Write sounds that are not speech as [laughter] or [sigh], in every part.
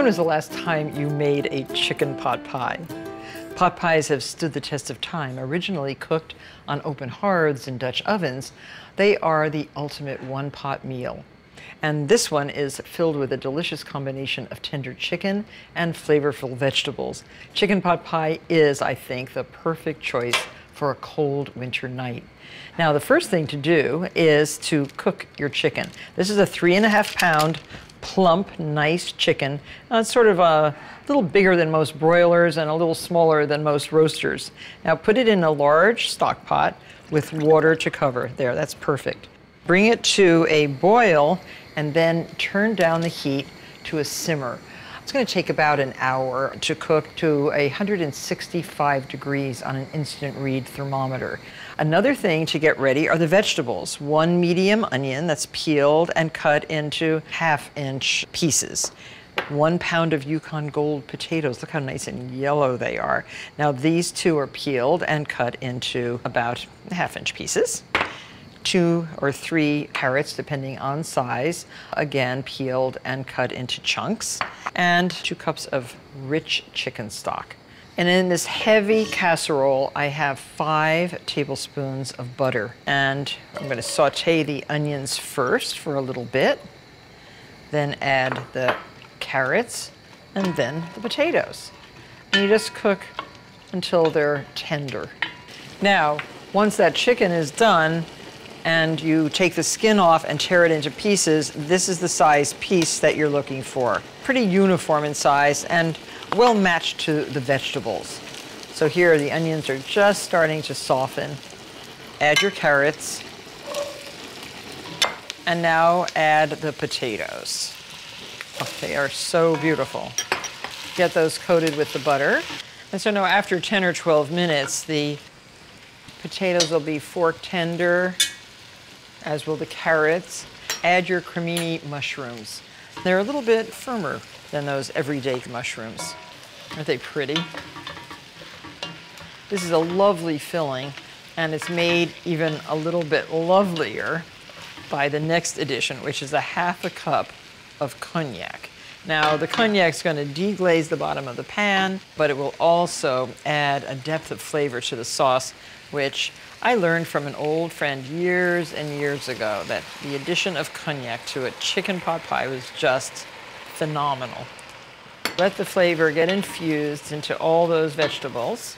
When was the last time you made a chicken pot pie? Pot pies have stood the test of time. Originally cooked on open hearths in Dutch ovens, they are the ultimate one pot meal. And this one is filled with a delicious combination of tender chicken and flavorful vegetables. Chicken pot pie is, I think, the perfect choice for a cold winter night. Now, the first thing to do is to cook your chicken. This is a three and a half pound plump, nice chicken. Uh, it's sort of a little bigger than most broilers and a little smaller than most roasters. Now put it in a large stock pot with water to cover. There, that's perfect. Bring it to a boil and then turn down the heat to a simmer. It's going to take about an hour to cook to 165 degrees on an instant read thermometer. Another thing to get ready are the vegetables. One medium onion that's peeled and cut into half inch pieces. One pound of Yukon Gold potatoes. Look how nice and yellow they are. Now these two are peeled and cut into about half inch pieces two or three carrots, depending on size, again peeled and cut into chunks, and two cups of rich chicken stock. And in this heavy casserole, I have five tablespoons of butter. And I'm gonna saute the onions first for a little bit, then add the carrots, and then the potatoes. And you just cook until they're tender. Now, once that chicken is done, and you take the skin off and tear it into pieces, this is the size piece that you're looking for. Pretty uniform in size and well matched to the vegetables. So here the onions are just starting to soften. Add your carrots. And now add the potatoes. Oh, they are so beautiful. Get those coated with the butter. And so now after 10 or 12 minutes, the potatoes will be fork tender as will the carrots. Add your cremini mushrooms. They're a little bit firmer than those everyday mushrooms. Aren't they pretty? This is a lovely filling, and it's made even a little bit lovelier by the next addition, which is a half a cup of cognac. Now, the cognac is going to deglaze the bottom of the pan, but it will also add a depth of flavor to the sauce, which I learned from an old friend years and years ago that the addition of cognac to a chicken pot pie was just phenomenal. Let the flavor get infused into all those vegetables.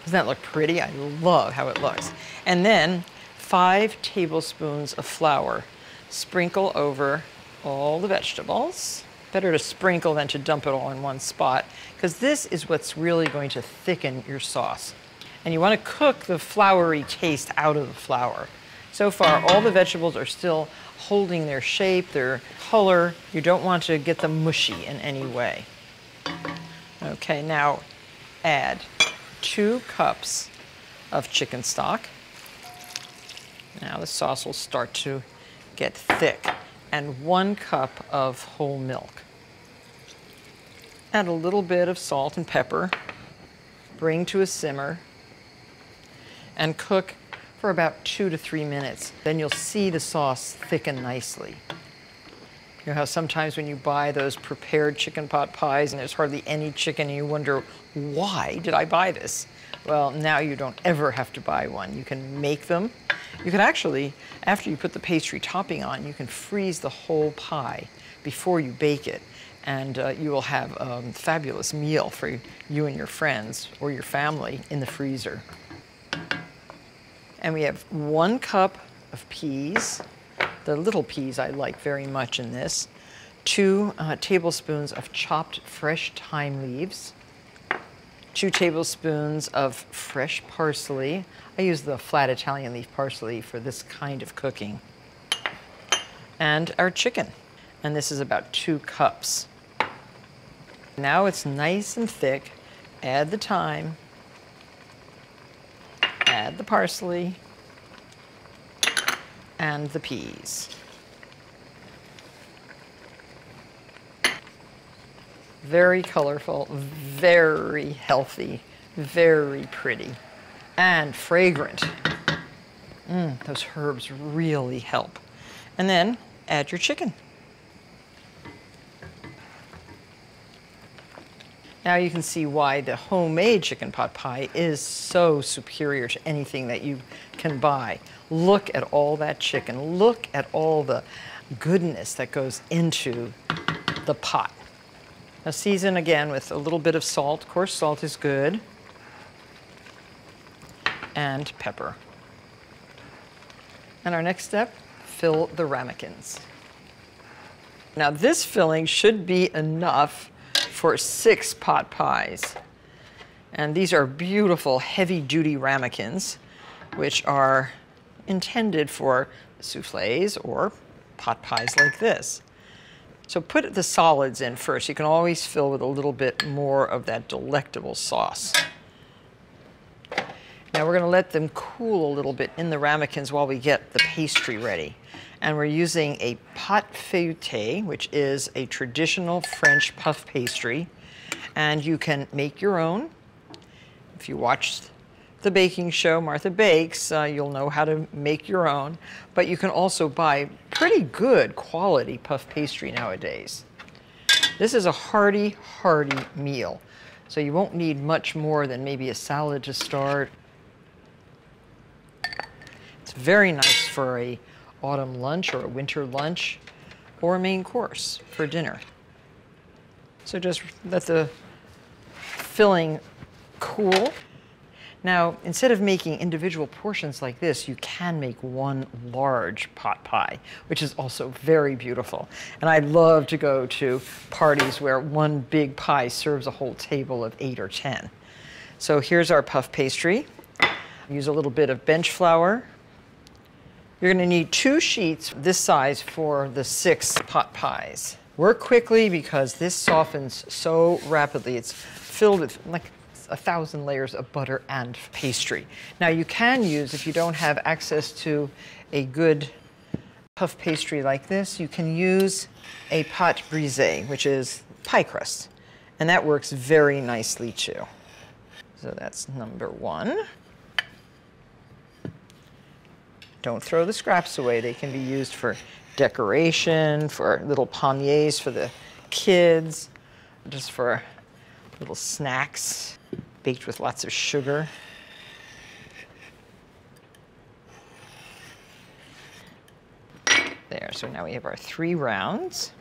Doesn't that look pretty? I love how it looks. And then five tablespoons of flour. Sprinkle over all the vegetables. Better to sprinkle than to dump it all in one spot, because this is what's really going to thicken your sauce and you want to cook the floury taste out of the flour. So far, all the vegetables are still holding their shape, their color. You don't want to get them mushy in any way. Okay, now add two cups of chicken stock. Now the sauce will start to get thick. And one cup of whole milk. Add a little bit of salt and pepper. Bring to a simmer and cook for about two to three minutes. Then you'll see the sauce thicken nicely. You know how sometimes when you buy those prepared chicken pot pies and there's hardly any chicken and you wonder, why did I buy this? Well, now you don't ever have to buy one. You can make them. You can actually, after you put the pastry topping on, you can freeze the whole pie before you bake it. And uh, you will have a fabulous meal for you and your friends or your family in the freezer. And we have one cup of peas. The little peas I like very much in this. Two uh, tablespoons of chopped fresh thyme leaves. Two tablespoons of fresh parsley. I use the flat Italian leaf parsley for this kind of cooking. And our chicken. And this is about two cups. Now it's nice and thick. Add the thyme add the parsley and the peas. Very colorful, very healthy, very pretty, and fragrant. Mm, those herbs really help. And then add your chicken. Now you can see why the homemade chicken pot pie is so superior to anything that you can buy. Look at all that chicken. Look at all the goodness that goes into the pot. Now season again with a little bit of salt. Of course, salt is good. And pepper. And our next step, fill the ramekins. Now this filling should be enough for six pot pies. And these are beautiful heavy duty ramekins, which are intended for souffles or pot pies like this. So put the solids in first. You can always fill with a little bit more of that delectable sauce. Now we're going to let them cool a little bit in the ramekins while we get the pastry ready. And we're using a pâte feuilletée, which is a traditional French puff pastry. And you can make your own. If you watched the baking show, Martha Bakes, uh, you'll know how to make your own. But you can also buy pretty good quality puff pastry nowadays. This is a hearty, hearty meal. So you won't need much more than maybe a salad to start. It's very nice for a autumn lunch or a winter lunch or a main course for dinner. So just let the filling cool. Now, instead of making individual portions like this, you can make one large pot pie, which is also very beautiful. And I love to go to parties where one big pie serves a whole table of eight or 10. So here's our puff pastry. Use a little bit of bench flour, you're going to need two sheets this size for the six pot pies. Work quickly because this softens so rapidly. It's filled with like a thousand layers of butter and pastry. Now you can use, if you don't have access to a good puff pastry like this, you can use a pâte brisée, which is pie crust. And that works very nicely too. So that's number one. Don't throw the scraps away. They can be used for decoration, for little palmiers for the kids, just for little snacks baked with lots of sugar. There, so now we have our three rounds.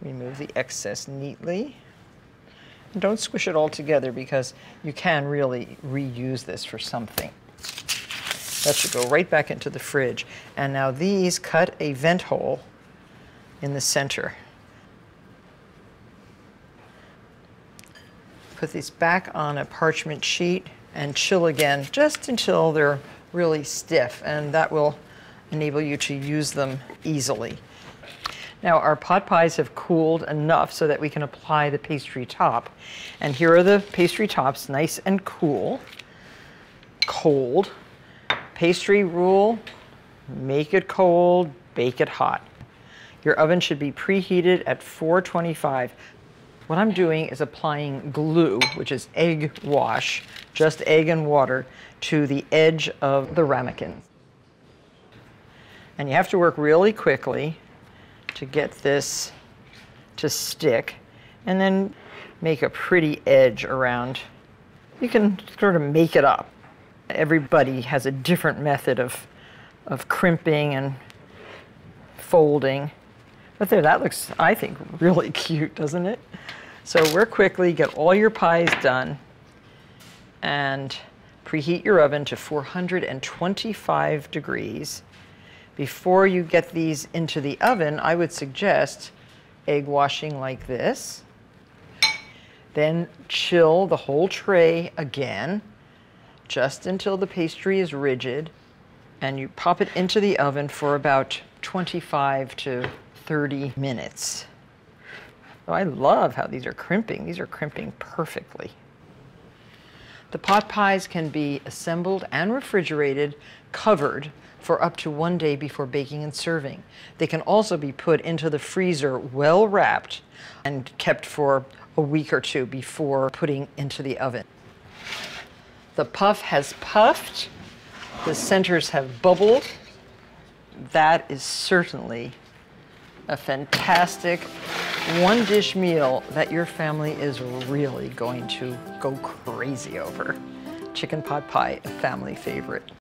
Remove the excess neatly. Don't squish it all together because you can really reuse this for something. That should go right back into the fridge. And now these cut a vent hole in the center. Put these back on a parchment sheet and chill again just until they're really stiff and that will enable you to use them easily. Now our pot pies have cooled enough so that we can apply the pastry top. And here are the pastry tops, nice and cool, cold. Pastry rule, make it cold, bake it hot. Your oven should be preheated at 425. What I'm doing is applying glue, which is egg wash, just egg and water, to the edge of the ramekins. And you have to work really quickly to get this to stick and then make a pretty edge around. You can sort of make it up. Everybody has a different method of, of crimping and folding. But there, that looks, I think, really [laughs] cute, doesn't it? So work quickly, get all your pies done, and preheat your oven to 425 degrees before you get these into the oven, I would suggest egg washing like this. Then chill the whole tray again, just until the pastry is rigid. And you pop it into the oven for about 25 to 30 minutes. Oh, I love how these are crimping. These are crimping perfectly. The pot pies can be assembled and refrigerated, covered for up to one day before baking and serving. They can also be put into the freezer well wrapped and kept for a week or two before putting into the oven. The puff has puffed, the centers have bubbled. That is certainly a fantastic one dish meal that your family is really going to go crazy over. Chicken pot pie, a family favorite.